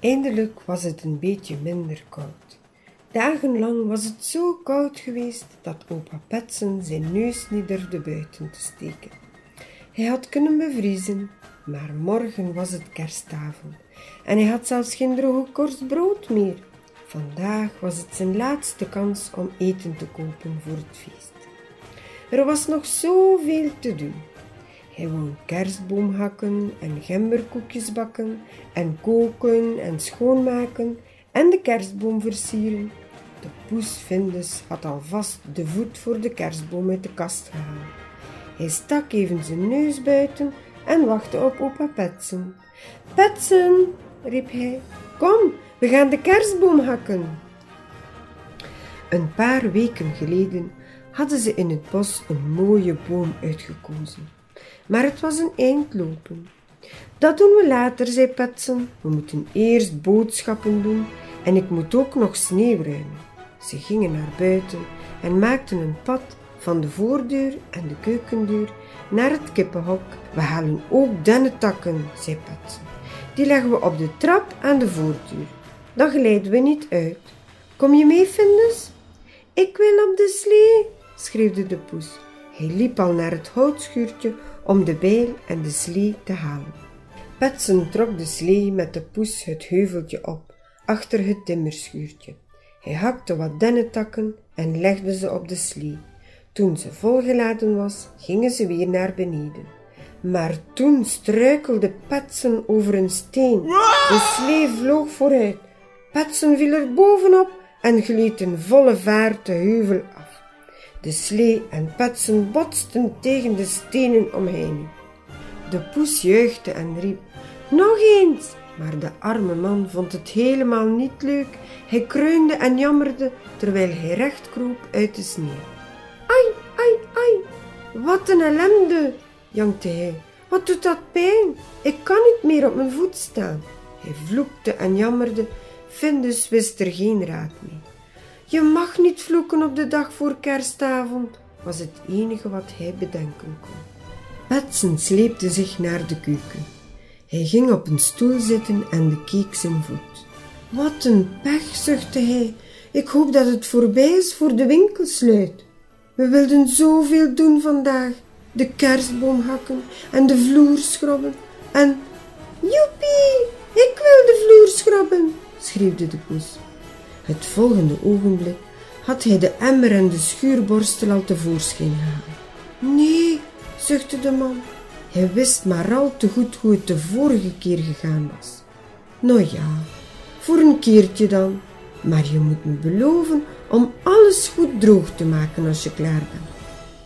Eindelijk was het een beetje minder koud. Dagenlang was het zo koud geweest dat opa Petsen zijn neus niet durfde buiten te steken. Hij had kunnen bevriezen, maar morgen was het kerstavond en hij had zelfs geen droge korst brood meer. Vandaag was het zijn laatste kans om eten te kopen voor het feest. Er was nog zoveel te doen. Hij wou kerstboom hakken en gemberkoekjes bakken en koken en schoonmaken en de kerstboom versieren. De poes Findus had alvast de voet voor de kerstboom uit de kast gehaald. Hij stak even zijn neus buiten en wachtte op opa Petsen. Petsen, riep hij, kom, we gaan de kerstboom hakken. Een paar weken geleden hadden ze in het bos een mooie boom uitgekozen. Maar het was een eind lopen. Dat doen we later, zei Petsen. We moeten eerst boodschappen doen en ik moet ook nog sneeuw ruimen. Ze gingen naar buiten en maakten een pad van de voordeur en de keukendeur naar het kippenhok. We halen ook dennetakken, zei Petsen. Die leggen we op de trap aan de voordeur. Dan glijden we niet uit. Kom je mee, Findus? Ik wil op de slee, schreeuwde de poes. Hij liep al naar het houtschuurtje om de bijl en de slee te halen. Petsen trok de slee met de poes het heuveltje op, achter het timmerschuurtje. Hij hakte wat dennetakken en legde ze op de slee. Toen ze volgeladen was, gingen ze weer naar beneden. Maar toen struikelde Petsen over een steen. De slee vloog vooruit. Petsen viel er bovenop en gleed in volle vaart de heuvel. De slee en Petsen botsten tegen de stenen omheen. De poes juichte en riep, nog eens! Maar de arme man vond het helemaal niet leuk. Hij kreunde en jammerde terwijl hij recht kroop uit de sneeuw. Ai, ai, ai, wat een ellende, jankte hij. Wat doet dat pijn? Ik kan niet meer op mijn voet staan. Hij vloekte en jammerde. Findus wist er geen raad mee. Je mag niet vloeken op de dag voor kerstavond, was het enige wat hij bedenken kon. Petsen sleepte zich naar de keuken. Hij ging op een stoel zitten en bekeek zijn voet. Wat een pech, zuchtte hij. Ik hoop dat het voorbij is voor de winkel sluit. We wilden zoveel doen vandaag. De kerstboom hakken en de vloer schrobben. En, joepie, ik wil de vloer schrobben, schreeuwde de poes. Het volgende ogenblik had hij de emmer en de schuurborstel al tevoorschijn gehaald. Nee, zuchtte de man. Hij wist maar al te goed hoe het de vorige keer gegaan was. Nou ja, voor een keertje dan. Maar je moet me beloven om alles goed droog te maken als je klaar bent.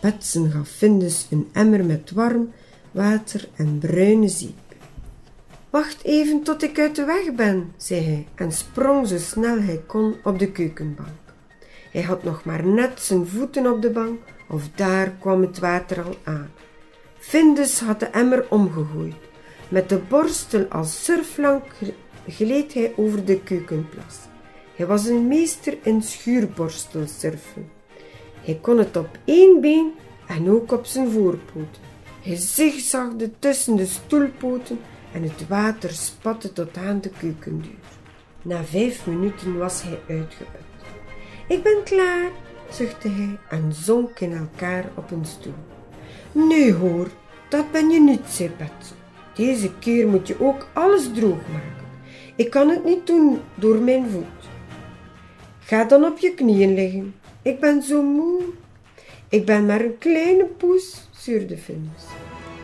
Petsen gaf Findus een emmer met warm water en bruine zeep. Wacht even tot ik uit de weg ben, zei hij en sprong zo snel hij kon op de keukenbank. Hij had nog maar net zijn voeten op de bank of daar kwam het water al aan. Findus had de emmer omgegooid. Met de borstel als surflank gleed hij over de keukenplas. Hij was een meester in schuurborstelsurfen. Hij kon het op één been en ook op zijn voorpoot. Hij zigzagde tussen de stoelpoten en het water spatte tot aan de keukendeur. Na vijf minuten was hij uitgeput. Ik ben klaar, zuchtte hij en zonk in elkaar op een stoel. Nee hoor, dat ben je niet, zei Pet. Deze keer moet je ook alles droog maken. Ik kan het niet doen door mijn voet. Ga dan op je knieën liggen. Ik ben zo moe. Ik ben maar een kleine poes, zuurde Findus.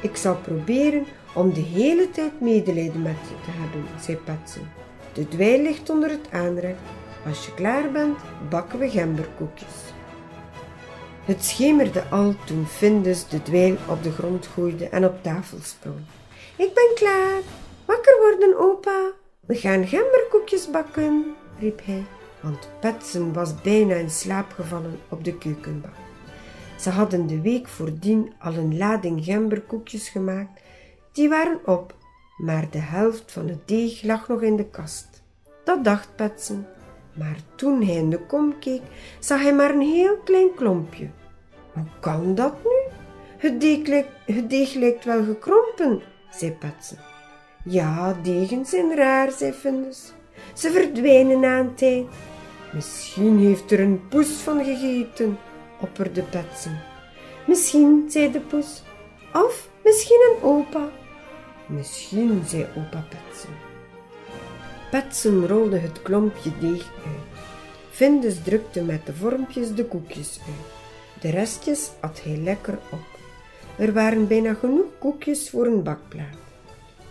Ik zal proberen om de hele tijd medelijden met je te hebben, zei Petsen. De dweil ligt onder het aanrecht. Als je klaar bent, bakken we gemberkoekjes. Het schemerde al toen Findus de dweil op de grond gooide en op tafel sprong. Ik ben klaar. Wakker worden, opa. We gaan gemberkoekjes bakken, riep hij, want Petsen was bijna in slaap gevallen op de keukenbank. Ze hadden de week voordien al een lading gemberkoekjes gemaakt. Die waren op, maar de helft van het deeg lag nog in de kast. Dat dacht Petsen. Maar toen hij in de kom keek, zag hij maar een heel klein klompje. Hoe kan dat nu? Het deeg, lijkt, het deeg lijkt wel gekrompen, zei Petsen. Ja, degens zijn raar, zei Findus. Ze verdwijnen na een tijd. Misschien heeft er een poes van gegeten, opperde Petsen. Misschien, zei de poes. Of misschien een opa. Misschien, zei opa Petsen. Petsen rolde het klompje deeg uit. Vindus drukte met de vormpjes de koekjes uit. De restjes at hij lekker op. Er waren bijna genoeg koekjes voor een bakplaat.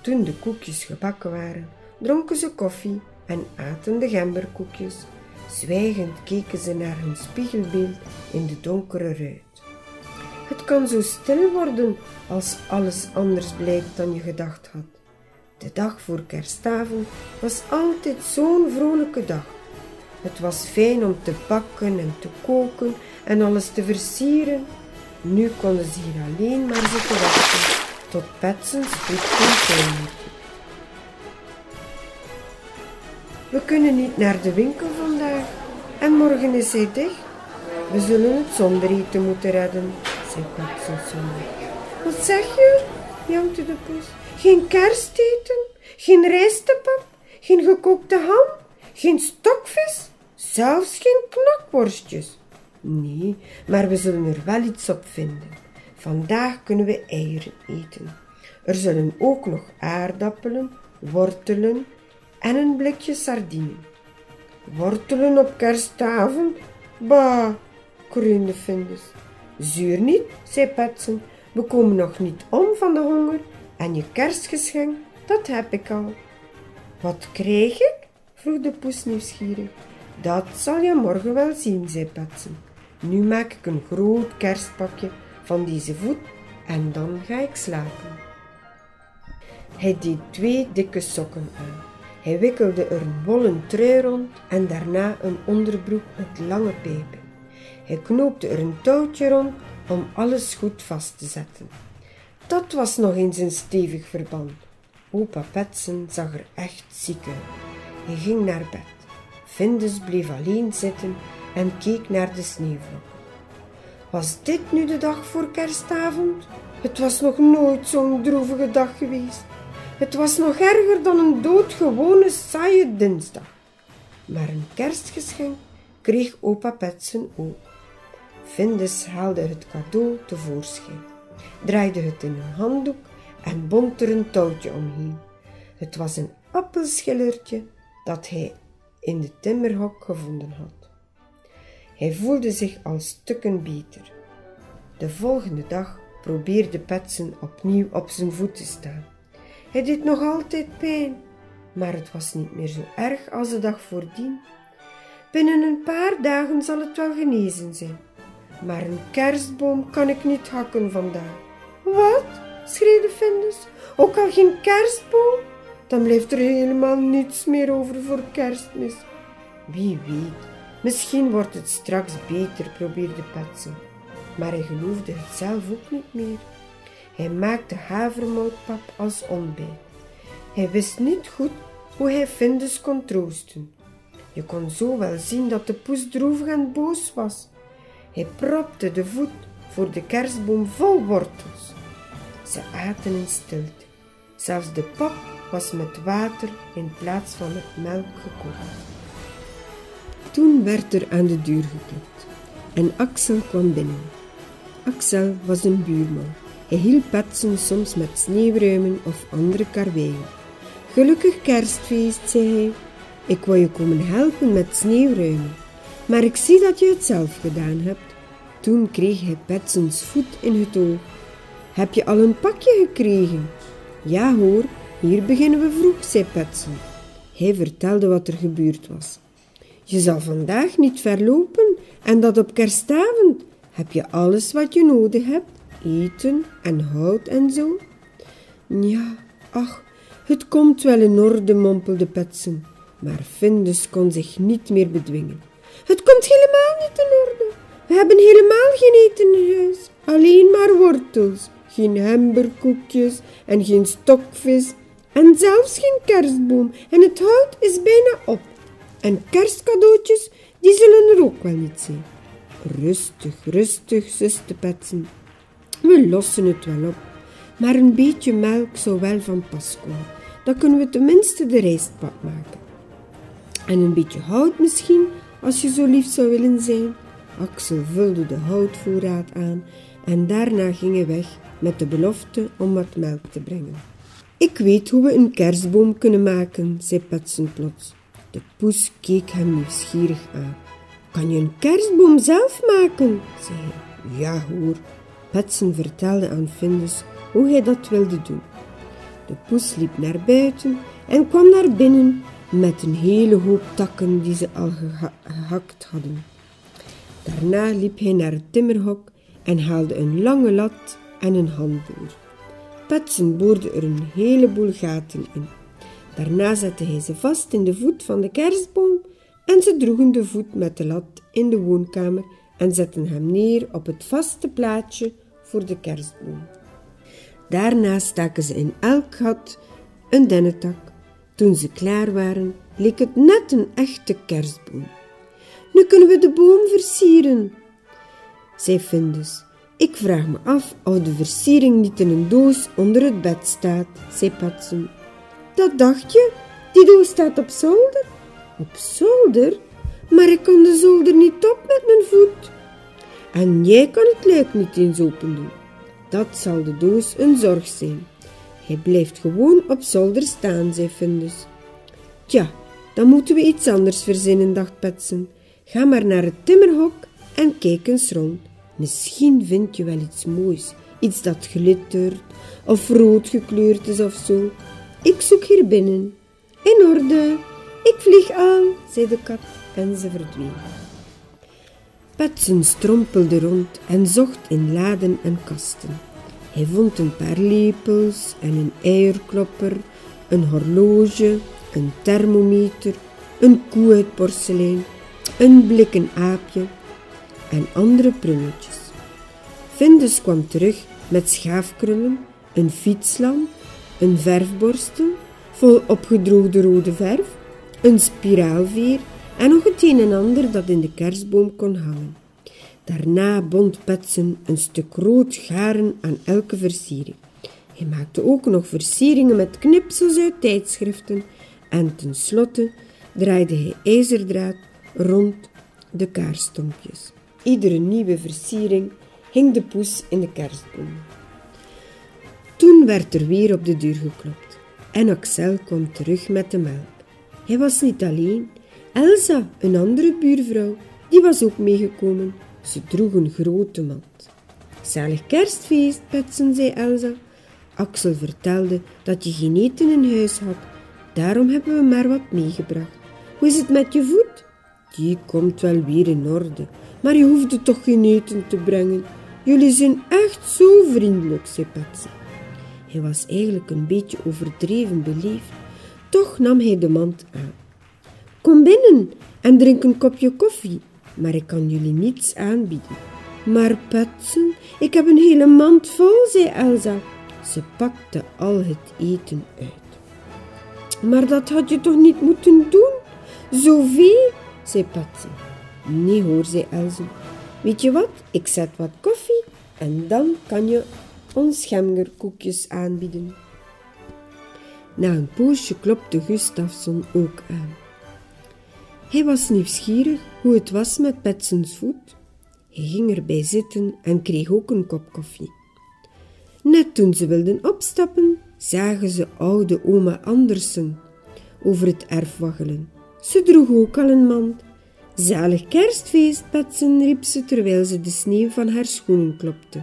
Toen de koekjes gebakken waren, dronken ze koffie en aten de gemberkoekjes. Zwijgend keken ze naar hun spiegelbeeld in de donkere ruit. Het kan zo stil worden als alles anders blijkt dan je gedacht had. De dag voor kerstavond was altijd zo'n vrolijke dag. Het was fijn om te bakken en te koken en alles te versieren. Nu konden ze hier alleen maar zitten wachten tot Petsens goed kon We kunnen niet naar de winkel vandaag en morgen is hij dicht. We zullen het zonder eten moeten redden, zei Petsens zonder. Wat zeg je? jankte de poes. Geen kersteten, geen rijstepap, geen gekookte ham, geen stokvis, zelfs geen knakworstjes. Nee, maar we zullen er wel iets op vinden. Vandaag kunnen we eieren eten. Er zullen ook nog aardappelen, wortelen en een blikje sardine. Wortelen op kerstavond? Bah, kreunde Findus. Zuur niet, zei Petsen. We komen nog niet om van de honger en je kerstgeschenk, dat heb ik al. Wat krijg ik? vroeg de poes nieuwsgierig. Dat zal je morgen wel zien, zei Petsen. Nu maak ik een groot kerstpakje van deze voet en dan ga ik slapen. Hij deed twee dikke sokken aan. Hij wikkelde er een wollen trui rond en daarna een onderbroek met lange pijpen. Hij knoopte er een touwtje rond om alles goed vast te zetten. Dat was nog eens een stevig verband. Opa Petsen zag er echt ziek uit. Hij ging naar bed. Findus bleef alleen zitten en keek naar de sneeuwvlok. Was dit nu de dag voor kerstavond? Het was nog nooit zo'n droevige dag geweest. Het was nog erger dan een doodgewone saaie dinsdag. Maar een kerstgeschenk kreeg opa Petsen ook. Findus haalde het cadeau tevoorschijn, draaide het in een handdoek en bond er een touwtje omheen. Het was een appelschillertje dat hij in de timmerhok gevonden had. Hij voelde zich al stukken beter. De volgende dag probeerde Petsen opnieuw op zijn voet te staan. Hij deed nog altijd pijn, maar het was niet meer zo erg als de dag voordien. Binnen een paar dagen zal het wel genezen zijn. Maar een kerstboom kan ik niet hakken vandaag. Wat? schreeuwde Findus. Ook al geen kerstboom? Dan blijft er helemaal niets meer over voor kerstmis. Wie weet, Misschien wordt het straks beter, probeerde Petsen. Maar hij geloofde het zelf ook niet meer. Hij maakte havermoutpap als ontbijt. Hij wist niet goed hoe hij Findus kon troosten. Je kon zo wel zien dat de poes droevig en boos was. Hij propte de voet voor de kerstboom vol wortels. Ze aten in stilte. Zelfs de pap was met water in plaats van met melk gekookt. Toen werd er aan de deur geklopt en Axel kwam binnen. Axel was een buurman. Hij hielp Petsen soms met sneeuwruimen of andere karweien. Gelukkig kerstfeest, zei hij. Ik wou je komen helpen met sneeuwruimen, maar ik zie dat je het zelf gedaan hebt. Toen kreeg hij Petsens voet in het oog. Heb je al een pakje gekregen? Ja hoor, hier beginnen we vroeg, zei Petsen. Hij vertelde wat er gebeurd was. Je zal vandaag niet verlopen en dat op kerstavond heb je alles wat je nodig hebt, eten en hout en zo. Ja, ach, het komt wel in orde, mompelde Petsen, maar Findus kon zich niet meer bedwingen. Het komt helemaal niet in orde. We hebben helemaal geen eten in huis, alleen maar wortels, geen hemberkoekjes en geen stokvis en zelfs geen kerstboom en het hout is bijna op. En kerstcadeautjes, die zullen er ook wel niet zijn. Rustig, rustig, zuste Petsen. We lossen het wel op. Maar een beetje melk zou wel van pas komen. Dan kunnen we tenminste de rijstpap maken. En een beetje hout misschien, als je zo lief zou willen zijn. Axel vulde de houtvoorraad aan en daarna ging hij weg met de belofte om wat melk te brengen. Ik weet hoe we een kerstboom kunnen maken, zei Petsen plots. De poes keek hem nieuwsgierig aan. Kan je een kerstboom zelf maken? zei hij. Ja hoor. Petsen vertelde aan Findus hoe hij dat wilde doen. De poes liep naar buiten en kwam naar binnen met een hele hoop takken die ze al gehakt hadden. Daarna liep hij naar het timmerhok en haalde een lange lat en een handboer. Petsen boorde er een heleboel gaten in. Daarna zette hij ze vast in de voet van de kerstboom en ze droegen de voet met de lat in de woonkamer en zetten hem neer op het vaste plaatje voor de kerstboom. Daarna staken ze in elk gat een dennetak. Toen ze klaar waren, leek het net een echte kerstboom. Nu kunnen we de boom versieren, zei Findus. Ik vraag me af of de versiering niet in een doos onder het bed staat, zei Patsen. Dat dacht je? Die doos staat op zolder. Op zolder? Maar ik kan de zolder niet op met mijn voet. En jij kan het luik niet eens open doen. Dat zal de doos een zorg zijn. Hij blijft gewoon op zolder staan, zei Fundus. Tja, dan moeten we iets anders verzinnen, dacht Petsen. Ga maar naar het timmerhok en kijk eens rond. Misschien vind je wel iets moois, iets dat glittert of rood gekleurd is of zo. Ik zoek hier binnen. In orde, ik vlieg aan, zei de kat en ze verdween. Petsen strompelde rond en zocht in laden en kasten. Hij vond een paar lepels en een eierklopper, een horloge, een thermometer, een koe uit porselein, een blikken aapje en andere prulletjes. Findus kwam terug met schaafkrullen, een fietslamp, een verfborstel vol opgedroogde rode verf, een spiraalveer en nog het een en ander dat in de kerstboom kon hangen. Daarna bond Petsen een stuk rood garen aan elke versiering. Hij maakte ook nog versieringen met knipsels uit tijdschriften en tenslotte draaide hij ijzerdraad rond de kaarstompjes. Iedere nieuwe versiering hing de poes in de kerstboom. Toen werd er weer op de deur geklopt en Axel kwam terug met de melk. Hij was niet alleen. Elsa, een andere buurvrouw, die was ook meegekomen. Ze droeg een grote mand. Zalig kerstfeest, Petsen, zei Elsa. Axel vertelde dat je geen eten in huis had. Daarom hebben we maar wat meegebracht. Hoe is het met je voet? Die komt wel weer in orde, maar je hoefde toch geen eten te brengen. Jullie zijn echt zo vriendelijk, zei Petsen. Hij was eigenlijk een beetje overdreven beleefd, toch nam hij de mand aan. Kom binnen en drink een kopje koffie, maar ik kan jullie niets aanbieden. Maar Petsen, ik heb een hele mand vol, zei Elsa. Ze pakte al het eten uit. Maar dat had je toch niet moeten doen? Zoveel, zei Petsen. Nee hoor, zei Elsa. Weet je wat, ik zet wat koffie en dan kan je ons gemgerkoekjes aanbieden. Na een poosje klopte Gustafsson ook aan. Hij was nieuwsgierig hoe het was met Petsens voet. Hij ging erbij zitten en kreeg ook een kop koffie. Net toen ze wilden opstappen, zagen ze oude oma Andersen over het erf waggelen. Ze droeg ook al een mand. Zalig kerstfeest, Petsen, riep ze terwijl ze de sneeuw van haar schoenen klopte.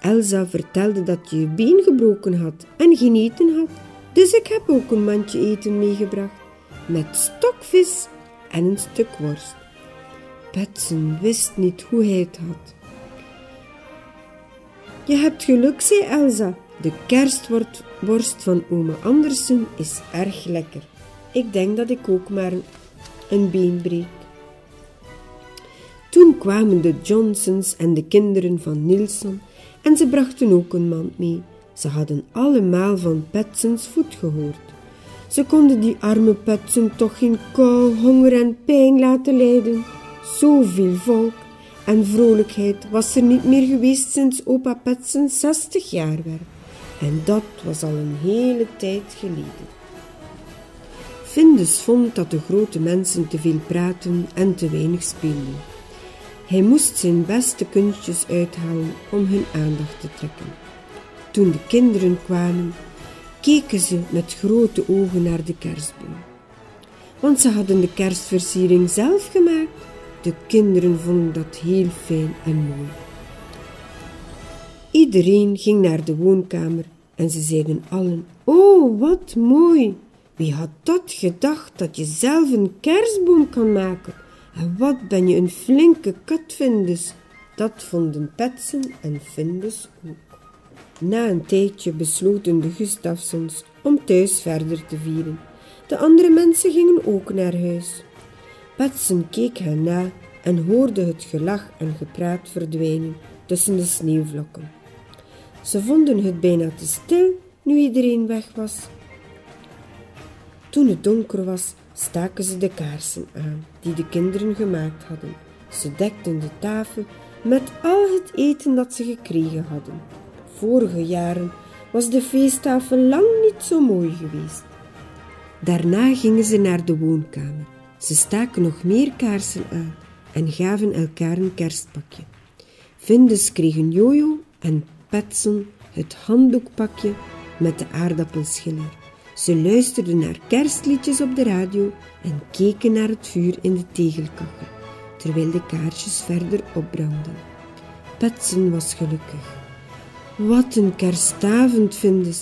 Elsa vertelde dat je je been gebroken had en geen eten had, dus ik heb ook een mandje eten meegebracht met stokvis en een stuk worst. Petsen wist niet hoe hij het had. Je hebt geluk, zei Elsa. De kerstworst van oma Andersen is erg lekker. Ik denk dat ik ook maar een been breek. Toen kwamen de Johnsons en de kinderen van Nilsson en ze brachten ook een mand mee. Ze hadden allemaal van Petsens voet gehoord. Ze konden die arme Petsen toch geen kou, honger en pijn laten lijden. Zoveel volk en vrolijkheid was er niet meer geweest sinds opa Petsen 60 jaar werd. En dat was al een hele tijd geleden. Findus vond dat de grote mensen te veel praten en te weinig speelden. Hij moest zijn beste kunstjes uithalen om hun aandacht te trekken. Toen de kinderen kwamen, keken ze met grote ogen naar de kerstboom. Want ze hadden de kerstversiering zelf gemaakt. De kinderen vonden dat heel fijn en mooi. Iedereen ging naar de woonkamer en ze zeiden allen: Oh, wat mooi! Wie had dat gedacht dat je zelf een kerstboom kan maken? En wat ben je een flinke kat, Findus? Dat vonden Petsen en Findus ook. Na een tijdje besloten de Gustafsons om thuis verder te vieren. De andere mensen gingen ook naar huis. Petsen keek hen na en hoorde het gelach en gepraat verdwijnen tussen de sneeuwvlokken. Ze vonden het bijna te stil nu iedereen weg was. Toen het donker was, staken ze de kaarsen aan die de kinderen gemaakt hadden. Ze dekten de tafel met al het eten dat ze gekregen hadden. Vorige jaren was de feesttafel lang niet zo mooi geweest. Daarna gingen ze naar de woonkamer. Ze staken nog meer kaarsen aan en gaven elkaar een kerstpakje. Vindus kreeg een jojo en Petson het handdoekpakje met de aardappelschiller. Ze luisterden naar kerstliedjes op de radio en keken naar het vuur in de tegelkachel, terwijl de kaarsjes verder opbrandden. Petsen was gelukkig. Wat een kerstavond vinden.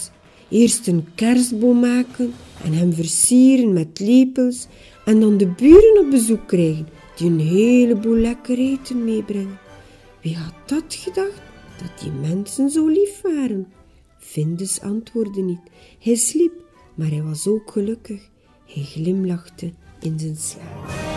Eerst een kerstboom maken en hem versieren met lepels en dan de buren op bezoek krijgen die een heleboel lekker eten meebrengen. Wie had dat gedacht, dat die mensen zo lief waren? Findus antwoordde niet. Hij sliep maar hij was ook gelukkig. Hij glimlachte in zijn slaap.